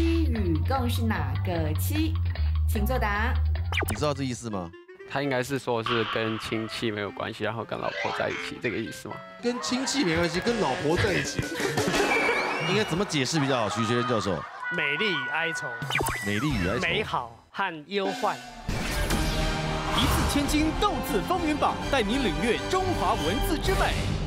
七与共是哪个七？请作答。你知道这意思吗？他应该是说是跟亲戚没有关系，然后跟老婆在一起这个意思吗？跟亲戚没关系，跟老婆在一起。应该怎么解释比较好？徐学仁教授。美丽与哀愁。美丽与哀愁。美好和忧患。一字千金，斗字风云榜，带你领略中华文字之美。